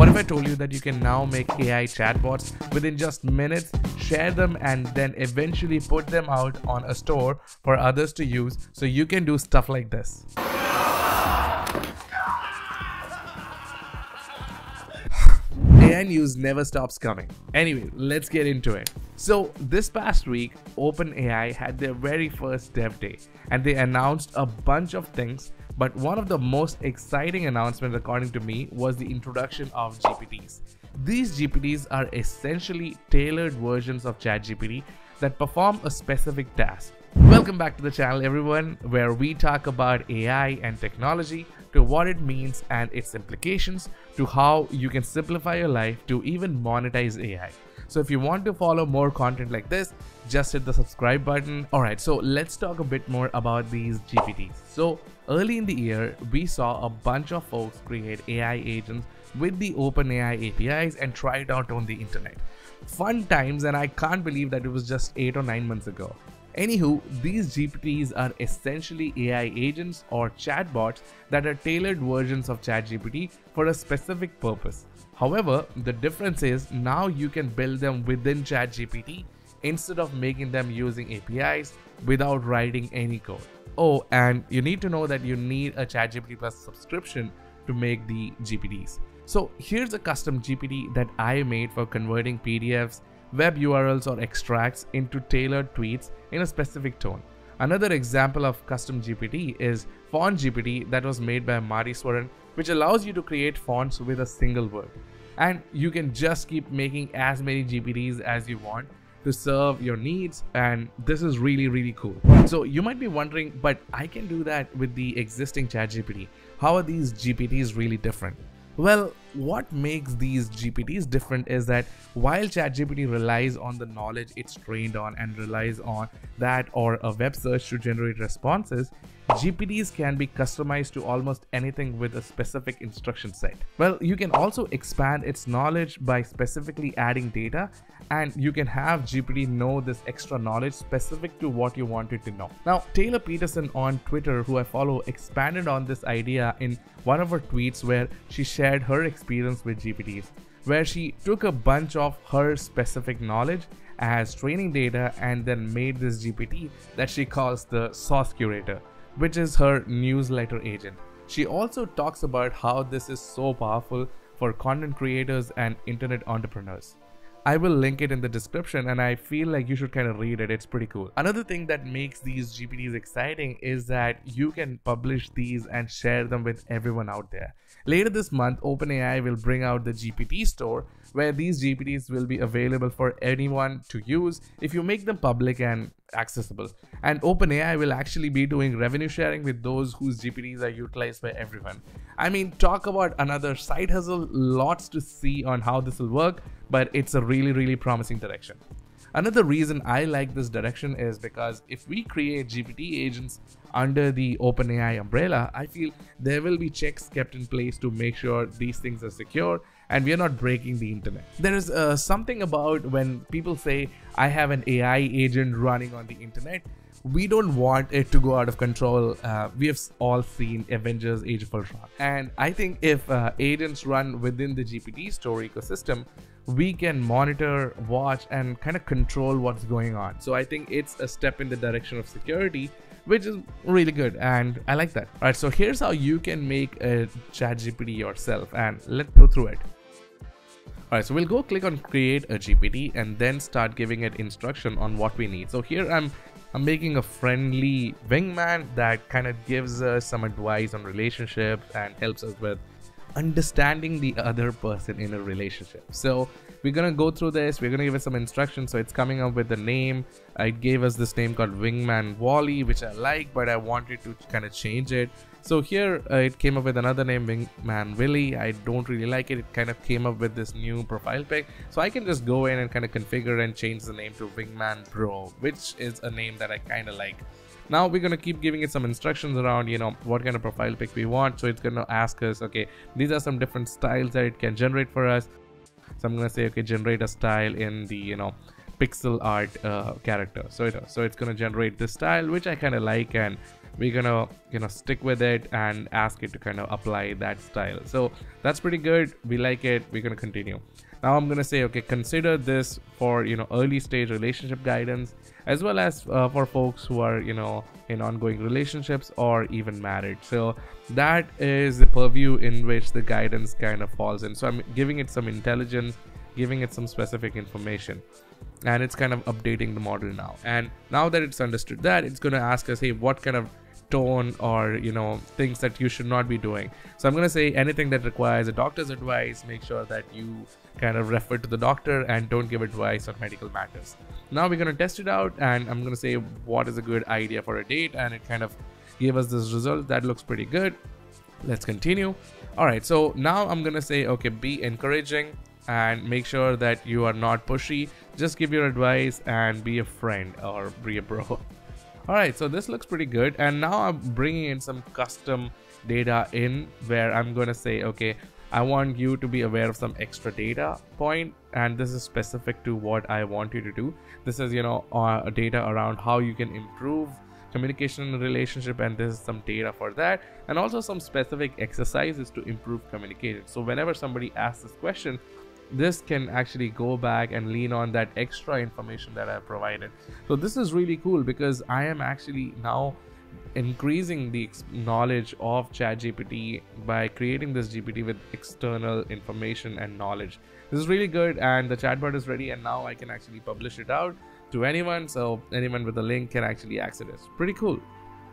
What if I told you that you can now make AI chatbots within just minutes, share them, and then eventually put them out on a store for others to use so you can do stuff like this? AI news never stops coming. Anyway, let's get into it. So, this past week, OpenAI had their very first dev day and they announced a bunch of things. But one of the most exciting announcements, according to me, was the introduction of GPTs. These GPTs are essentially tailored versions of ChatGPT that perform a specific task. Welcome back to the channel, everyone, where we talk about AI and technology to what it means and its implications, to how you can simplify your life, to even monetize AI. So if you want to follow more content like this, just hit the subscribe button. Alright, so let's talk a bit more about these GPTs. So early in the year, we saw a bunch of folks create AI agents with the OpenAI APIs and try it out on the internet. Fun times and I can't believe that it was just 8 or 9 months ago. Anywho, these GPTs are essentially AI agents or chatbots that are tailored versions of ChatGPT for a specific purpose. However, the difference is now you can build them within ChatGPT instead of making them using APIs without writing any code. Oh, and you need to know that you need a ChatGPT Plus subscription to make the GPTs. So here's a custom GPT that I made for converting PDFs web URLs or extracts into tailored tweets in a specific tone. Another example of custom GPT is Font GPT that was made by Mariswaran, which allows you to create fonts with a single word. And you can just keep making as many GPTs as you want to serve your needs and this is really really cool. So you might be wondering but i can do that with the existing chat gpt how are these gpts really different? Well, what makes these GPTs different is that while ChatGPT relies on the knowledge it's trained on and relies on that or a web search to generate responses, GPTs can be customized to almost anything with a specific instruction set. Well, you can also expand its knowledge by specifically adding data and you can have GPT know this extra knowledge specific to what you want it to know. Now, Taylor Peterson on Twitter, who I follow, expanded on this idea in one of her tweets where she shared her experience with GPTs, where she took a bunch of her specific knowledge as training data and then made this GPT that she calls the Sauce Curator which is her newsletter agent. She also talks about how this is so powerful for content creators and internet entrepreneurs. I will link it in the description and I feel like you should kind of read it. It's pretty cool. Another thing that makes these GPTs exciting is that you can publish these and share them with everyone out there. Later this month, OpenAI will bring out the GPT store where these GPTs will be available for anyone to use if you make them public and accessible. And OpenAI will actually be doing revenue sharing with those whose GPTs are utilized by everyone. I mean, talk about another side hustle, lots to see on how this will work, but it's a really, really promising direction. Another reason I like this direction is because if we create GPT agents under the OpenAI umbrella, I feel there will be checks kept in place to make sure these things are secure and we are not breaking the internet. There is uh, something about when people say, I have an AI agent running on the internet. We don't want it to go out of control. Uh, we have all seen Avengers Age of Ultron. And I think if uh, agents run within the GPT store ecosystem, we can monitor, watch, and kind of control what's going on. So I think it's a step in the direction of security, which is really good, and I like that. All right, so here's how you can make a ChatGPT yourself, and let's go through it. Alright, so we'll go click on create a GPT and then start giving it instruction on what we need. So here I'm I'm making a friendly wingman that kind of gives us some advice on relationships and helps us with understanding the other person in a relationship. So we're gonna go through this. We're gonna give it some instructions. So it's coming up with the name. It gave us this name called Wingman Wally, which I like, but I wanted to kind of change it. So here uh, it came up with another name, Wingman Willie. I don't really like it. It kind of came up with this new profile pic. So I can just go in and kind of configure and change the name to Wingman Bro, which is a name that I kind of like. Now we're going to keep giving it some instructions around, you know, what kind of profile pic we want. So it's going to ask us, okay, these are some different styles that it can generate for us. So I'm going to say, okay, generate a style in the, you know, pixel art uh, character. So, it, so it's going to generate this style, which I kind of like. And we're gonna you know stick with it and ask it to kind of apply that style. So that's pretty good. We like it. We're gonna continue. Now i'm gonna say okay consider this for you know early stage relationship guidance as well as uh, for folks who are you know in ongoing relationships or even married. So that is the purview in which the guidance kind of falls in. So i'm giving it some intelligence giving it some specific information and it's kind of updating the model now. And now that it's understood that it's going to ask us hey what kind of tone or you know things that you should not be doing. So i'm going to say anything that requires a doctor's advice make sure that you kind of refer to the doctor and don't give advice on medical matters. Now we're going to test it out and i'm going to say what is a good idea for a date and it kind of gave us this result that looks pretty good. Let's continue. All right so now i'm going to say okay be encouraging and make sure that you are not pushy. Just give your advice and be a friend or be a bro all right so this looks pretty good. And now i'm bringing in some custom data in where i'm going to say okay i want you to be aware of some extra data point. And this is specific to what i want you to do. This is you know uh, data around how you can improve communication relationship. And this is some data for that. And also some specific exercises to improve communication. So whenever somebody asks this question this can actually go back and lean on that extra information that I provided. So this is really cool because I am actually now increasing the knowledge of ChatGPT by creating this GPT with external information and knowledge. This is really good and the chatbot is ready and now I can actually publish it out to anyone so anyone with a link can actually access it. Pretty cool.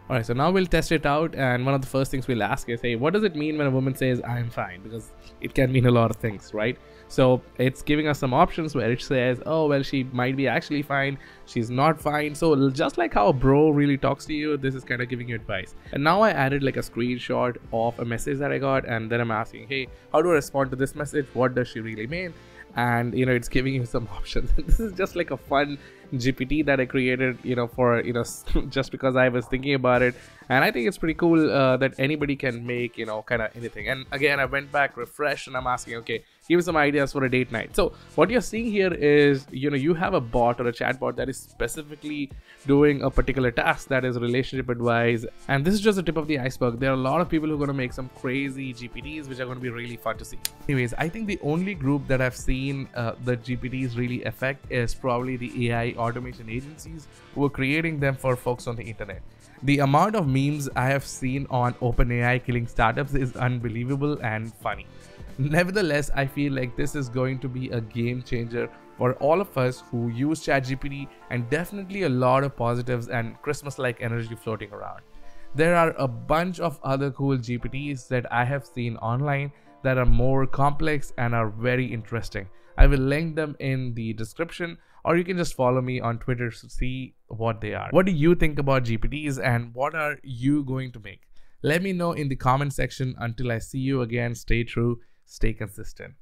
Alright, so now we'll test it out and one of the first things we'll ask is, hey, what does it mean when a woman says, I'm fine? Because it can mean a lot of things, right? So it's giving us some options where it says, oh, well, she might be actually fine, she's not fine. So just like how a bro really talks to you, this is kind of giving you advice. And now I added like a screenshot of a message that I got and then I'm asking, hey, how do I respond to this message? What does she really mean? And you know, it's giving you some options. this is just like a fun GPT that I created, you know, for you know, just because I was thinking about it, and I think it's pretty cool uh, that anybody can make, you know, kind of anything. And again, I went back, refreshed, and I'm asking, okay, give me some ideas for a date night. So what you're seeing here is, you know, you have a bot or a chatbot that is specifically doing a particular task that is relationship advice, and this is just the tip of the iceberg. There are a lot of people who are going to make some crazy GPTs, which are going to be really fun to see. Anyways, I think the only group that I've seen uh, the GPTs really affect is probably the AI automation agencies who are creating them for folks on the internet. The amount of memes I have seen on OpenAI killing startups is unbelievable and funny. Nevertheless, I feel like this is going to be a game changer for all of us who use ChatGPT and definitely a lot of positives and Christmas like energy floating around. There are a bunch of other cool GPTs that I have seen online that are more complex and are very interesting. I will link them in the description or you can just follow me on Twitter to see what they are. What do you think about GPTs and what are you going to make? Let me know in the comment section. Until I see you again, stay true, stay consistent.